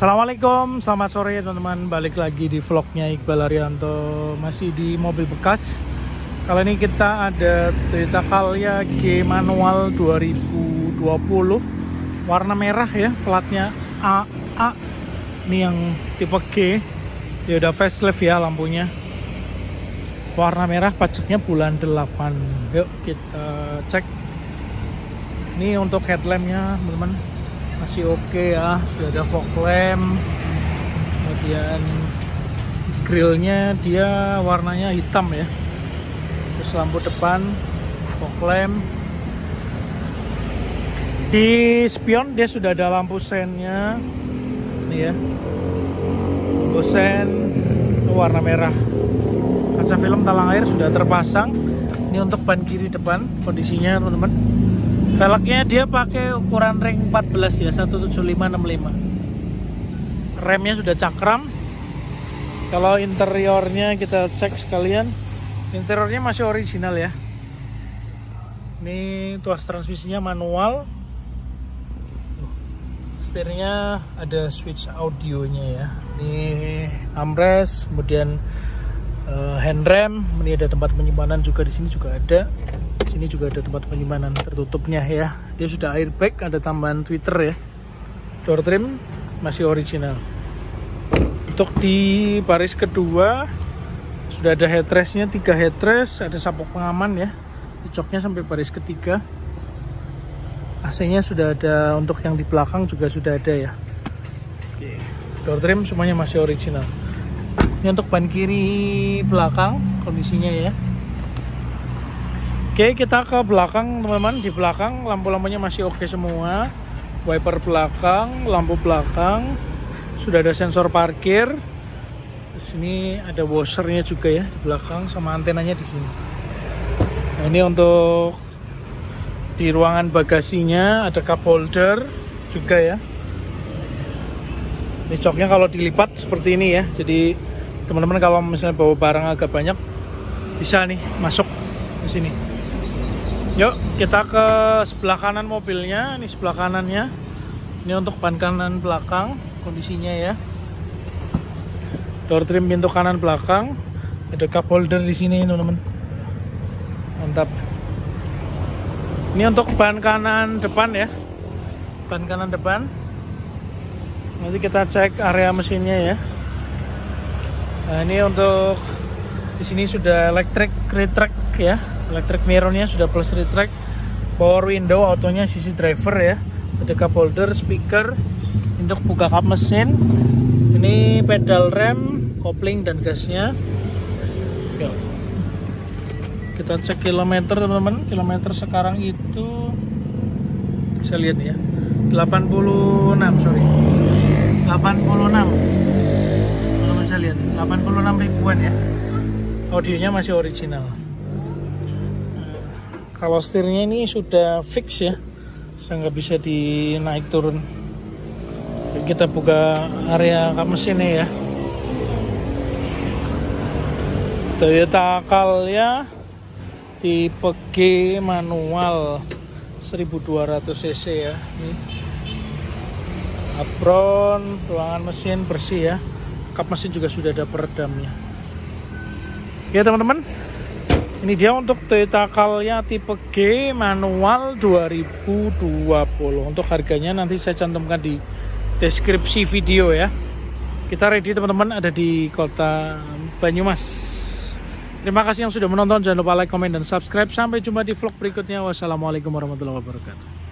Assalamualaikum, selamat sore teman-teman. Balik lagi di vlognya Iqbal Arianto Masih di mobil bekas. Kali ini kita ada Toyota Calya G manual 2020 Warna merah ya, platnya AA Ini yang tipe G. Dia udah facelift ya lampunya. Warna merah pajaknya bulan 8 Yuk kita cek. Ini untuk headlampnya teman-teman masih oke okay ya sudah ada fog lamp. Kemudian grillnya dia warnanya hitam ya. Terus lampu depan fog lamp. Di spion dia sudah ada lampu sennya ini ya. Lampu sen warna merah. Kaca film talang air sudah terpasang. Ini untuk ban kiri depan kondisinya teman-teman velgnya dia pakai ukuran ring 14 ya 17565 remnya sudah cakram. Kalau interiornya kita cek sekalian interiornya masih original ya. Ini tuas transmisinya manual. Setirnya ada switch audionya ya. Ini armrest kemudian uh, handrem ini ada tempat penyimpanan juga di sini juga ada sini juga ada tempat penyimpanan tertutupnya ya. Dia sudah airbag ada tambahan tweeter ya. Door trim masih original. Untuk di baris kedua sudah ada headrestnya tiga headrest ada sapok pengaman ya. Cocoknya sampai baris ketiga. AC nya sudah ada untuk yang di belakang juga sudah ada ya. Door trim semuanya masih original. Ini untuk ban kiri belakang kondisinya ya Oke kita ke belakang teman-teman. Di belakang lampu-lampunya masih oke semua. Wiper belakang lampu belakang. Sudah ada sensor parkir. Di sini ada washernya juga ya di belakang sama antenanya di sini. Nah, ini untuk di ruangan bagasinya ada cup holder juga ya. Ini coknya kalau dilipat seperti ini ya. Jadi teman-teman kalau misalnya bawa barang agak banyak bisa nih masuk di sini Yuk kita ke sebelah kanan mobilnya. Ini sebelah kanannya. Ini untuk ban kanan belakang kondisinya ya. Door trim pintu kanan belakang. Ada cup holder di sini teman-teman. Mantap. Ini untuk ban kanan depan ya. Ban kanan depan. Nanti kita cek area mesinnya ya. Nah ini untuk di sini sudah electric retract ya electric mirrornya sudah plus retract. Power window autonya sisi driver ya. Ada cup holder speaker untuk buka kap mesin. Ini pedal rem kopling dan gasnya. Kita cek kilometer teman-teman. Kilometer sekarang itu bisa lihat ya. 86 sorry. 86 kalau bisa lihat 86 ribuan ya. Audionya masih original kalau setirnya ini sudah fix ya. Saya nggak bisa dinaik turun. Kita buka area kap mesinnya ya. Toyota Calya tipe G manual 1200 cc ya. Ini apron ruangan mesin bersih ya. Kap mesin juga sudah ada peredamnya. Ya teman-teman ini dia untuk Toyota Calya tipe G manual 2020. Untuk harganya nanti saya cantumkan di deskripsi video ya. Kita ready teman-teman ada di kota Banyumas. Terima kasih yang sudah menonton. Jangan lupa like, komen, dan subscribe. Sampai jumpa di vlog berikutnya. Wassalamualaikum warahmatullahi wabarakatuh.